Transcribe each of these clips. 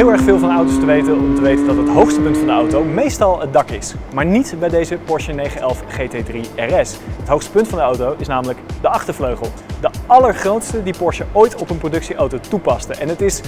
heel erg veel van auto's te weten om te weten dat het hoogste punt van de auto meestal het dak is. Maar niet bij deze Porsche 911 GT3 RS. Het hoogste punt van de auto is namelijk de achtervleugel. De allergrootste die Porsche ooit op een productieauto toepaste. En het is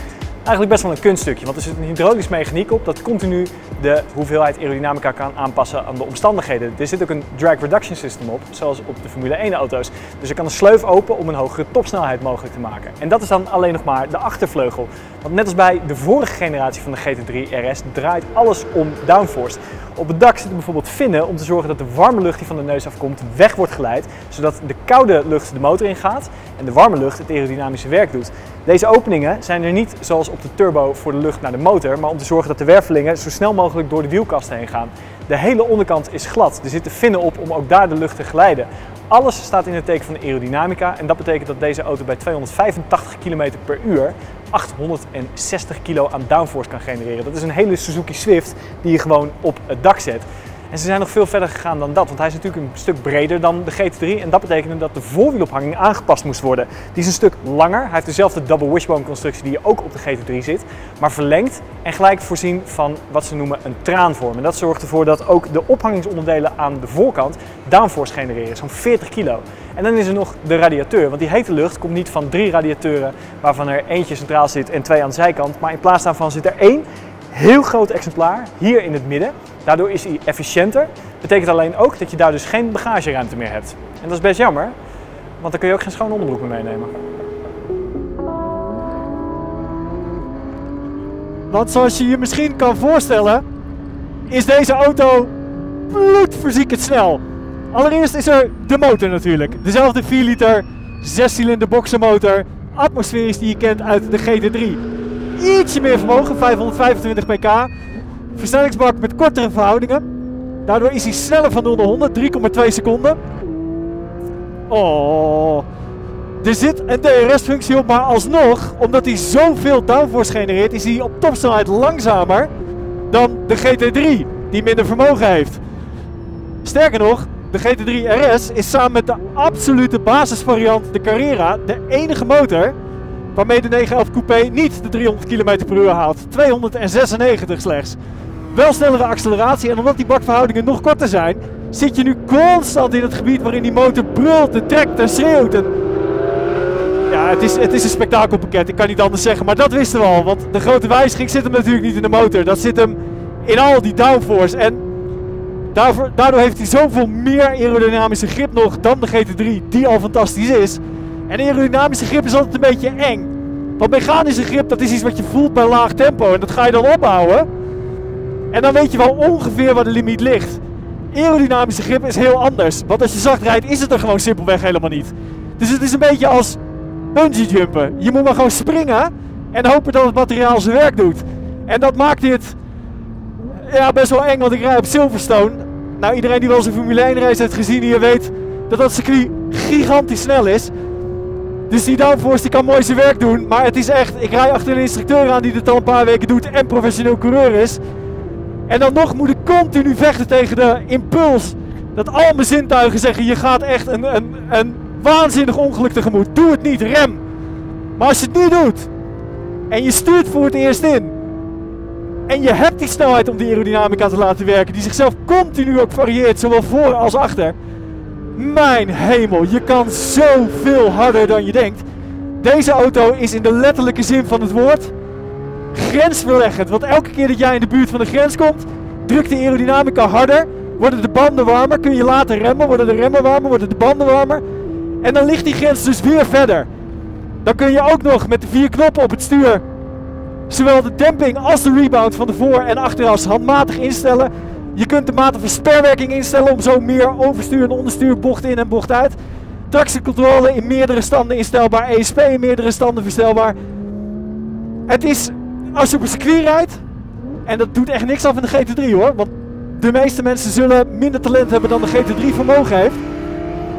eigenlijk best wel een kunststukje, want er zit een hydraulisch mechaniek op dat continu de hoeveelheid aerodynamica kan aanpassen aan de omstandigheden. Er zit ook een drag reduction system op, zoals op de Formule 1 auto's. Dus er kan een sleuf open om een hogere topsnelheid mogelijk te maken. En dat is dan alleen nog maar de achtervleugel. Want net als bij de vorige generatie van de GT3 RS draait alles om downforce. Op het dak zitten bijvoorbeeld vinnen om te zorgen dat de warme lucht die van de neus afkomt weg wordt geleid, zodat de koude lucht de motor ingaat en de warme lucht het aerodynamische werk doet. Deze openingen zijn er niet zoals op de turbo voor de lucht naar de motor, maar om te zorgen dat de wervelingen zo snel mogelijk door de wielkasten heen gaan. De hele onderkant is glad, er zitten vinnen op om ook daar de lucht te glijden. Alles staat in het teken van de aerodynamica en dat betekent dat deze auto bij 285 km per uur 860 kilo aan downforce kan genereren. Dat is een hele Suzuki Swift die je gewoon op het dak zet. En ze zijn nog veel verder gegaan dan dat, want hij is natuurlijk een stuk breder dan de GT3 en dat betekende dat de voorwielophanging aangepast moest worden. Die is een stuk langer, hij heeft dezelfde double wishbone constructie die ook op de GT3 zit, maar verlengd en gelijk voorzien van wat ze noemen een traanvorm. En dat zorgt ervoor dat ook de ophangingsonderdelen aan de voorkant downforce genereren, zo'n 40 kilo. En dan is er nog de radiateur, want die hete lucht komt niet van drie radiatoren waarvan er eentje centraal zit en twee aan de zijkant, maar in plaats daarvan zit er één heel groot exemplaar hier in het midden. Daardoor is hij efficiënter. Betekent alleen ook dat je daar dus geen bagageruimte meer hebt. En dat is best jammer, want dan kun je ook geen schone onderbroek meer meenemen. Want zoals je je misschien kan voorstellen, is deze auto bloedverziekend snel. Allereerst is er de motor natuurlijk. Dezelfde 4 liter 6 cilinder boxermotor, atmosferisch die je kent uit de GT3. Ietsje meer vermogen, 525 pk. Versnellingsbak met kortere verhoudingen. Daardoor is hij sneller van 0 naar 100, 3,2 seconden. Oh. Er zit een DRS-functie op, maar alsnog, omdat hij zoveel downforce genereert, is hij op topsnelheid langzamer dan de GT3, die minder vermogen heeft. Sterker nog, de GT3 RS is samen met de absolute basisvariant, de Carrera, de enige motor waarmee de 911 Coupé niet de 300 km per uur haalt. 296 slechts. Wel snellere acceleratie en omdat die bakverhoudingen nog korter zijn, zit je nu constant in het gebied waarin die motor brult en trekt en schreeuwt. Ja, het is, het is een spektakelpakket, ik kan niet anders zeggen. Maar dat wisten we al, want de grote wijziging zit hem natuurlijk niet in de motor. Dat zit hem in al die downforce. En daarvoor, daardoor heeft hij zoveel meer aerodynamische grip nog dan de GT3, die al fantastisch is. En aerodynamische grip is altijd een beetje eng. Want mechanische grip, dat is iets wat je voelt bij laag tempo. En dat ga je dan opbouwen. En dan weet je wel ongeveer waar de limiet ligt. Aerodynamische grip is heel anders. Want als je zacht rijdt, is het er gewoon simpelweg helemaal niet. Dus het is een beetje als bungee jumpen. Je moet maar gewoon springen en hopen dat het materiaal zijn werk doet. En dat maakt dit ja, best wel eng, want ik rij op Silverstone. Nou, iedereen die wel eens een Formule 1 race heeft gezien hier weet dat dat circuit gigantisch snel is. Dus die downforce die kan mooi zijn werk doen. Maar het is echt, ik rij achter een instructeur aan die dit al een paar weken doet en professioneel coureur is. En dan nog moet ik continu vechten tegen de impuls. Dat al mijn zintuigen zeggen, je gaat echt een, een, een waanzinnig ongeluk tegemoet. Doe het niet, rem. Maar als je het nu doet en je stuurt voor het eerst in. En je hebt die snelheid om die aerodynamica te laten werken. Die zichzelf continu ook varieert, zowel voor als achter. Mijn hemel, je kan zoveel harder dan je denkt. Deze auto is in de letterlijke zin van het woord grensverleggend. Want elke keer dat jij in de buurt van de grens komt, drukt de aerodynamica harder. Worden de banden warmer, kun je later remmen, worden de remmen warmer, worden de banden warmer. En dan ligt die grens dus weer verder. Dan kun je ook nog met de vier knoppen op het stuur zowel de demping als de rebound van de voor- en achteras handmatig instellen. Je kunt de mate van sperwerking instellen om zo meer overstuur en onderstuur, bocht in en bocht uit. Tractiecontrole in meerdere standen instelbaar, ESP in meerdere standen verstelbaar. Het is, als je op een circuit rijdt, en dat doet echt niks af in de GT3 hoor, want de meeste mensen zullen minder talent hebben dan de GT3 vermogen heeft.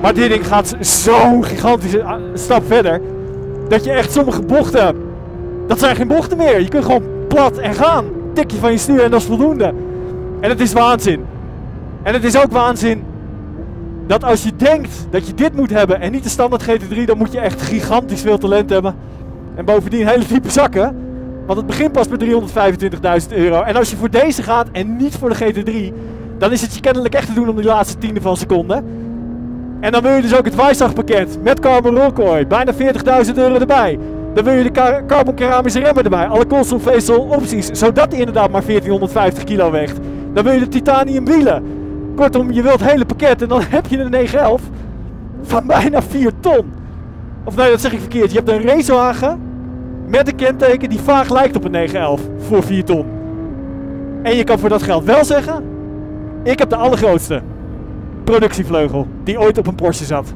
Maar dit ding gaat zo'n gigantische stap verder, dat je echt sommige bochten, dat zijn geen bochten meer. Je kunt gewoon plat en gaan. Tikje van je stuur en dat is voldoende. En het is waanzin. En het is ook waanzin dat als je denkt dat je dit moet hebben en niet de standaard GT3, dan moet je echt gigantisch veel talent hebben. En bovendien hele diepe zakken. Want het begint pas bij 325.000 euro. En als je voor deze gaat en niet voor de GT3, dan is het je kennelijk echt te doen om die laatste tiende van seconde. En dan wil je dus ook het Weissach pakket met Carbon Rockoy, bijna 40.000 euro erbij. Dan wil je de carbon keramische remmen erbij, alle koolstofvezel opties, zodat hij inderdaad maar 1450 kilo weegt. Dan wil je de titanium wielen. Kortom, je wilt het hele pakket en dan heb je een 911 van bijna 4 ton. Of nee, dat zeg ik verkeerd. Je hebt een racewagen met een kenteken die vaag lijkt op een 911 voor 4 ton. En je kan voor dat geld wel zeggen, ik heb de allergrootste productievleugel die ooit op een Porsche zat.